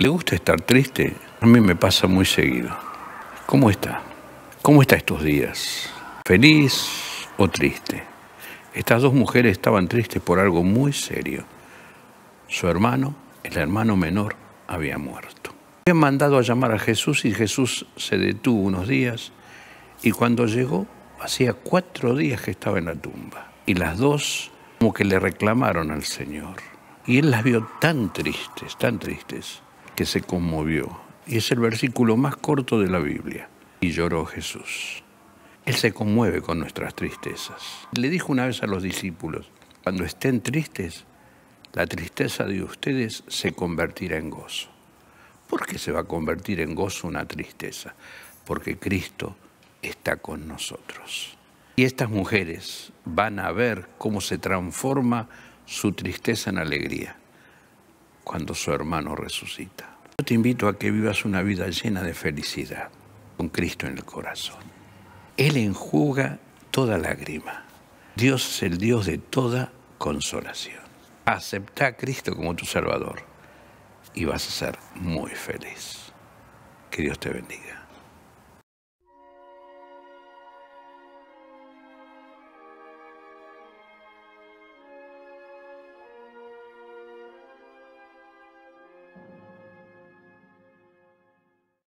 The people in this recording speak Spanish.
¿Le gusta estar triste? A mí me pasa muy seguido. ¿Cómo está? ¿Cómo está estos días? ¿Feliz o triste? Estas dos mujeres estaban tristes por algo muy serio. Su hermano, el hermano menor, había muerto. Habían mandado a llamar a Jesús y Jesús se detuvo unos días y cuando llegó hacía cuatro días que estaba en la tumba. Y las dos como que le reclamaron al Señor. Y él las vio tan tristes, tan tristes, que se conmovió. Y es el versículo más corto de la Biblia. Y lloró Jesús. Él se conmueve con nuestras tristezas. Le dijo una vez a los discípulos, cuando estén tristes, la tristeza de ustedes se convertirá en gozo. ¿Por qué se va a convertir en gozo una tristeza? Porque Cristo está con nosotros. Y estas mujeres van a ver cómo se transforma su tristeza en alegría cuando su hermano resucita. Yo te invito a que vivas una vida llena de felicidad, con Cristo en el corazón. Él enjuga toda lágrima. Dios es el Dios de toda consolación. Acepta a Cristo como tu Salvador y vas a ser muy feliz. Que Dios te bendiga.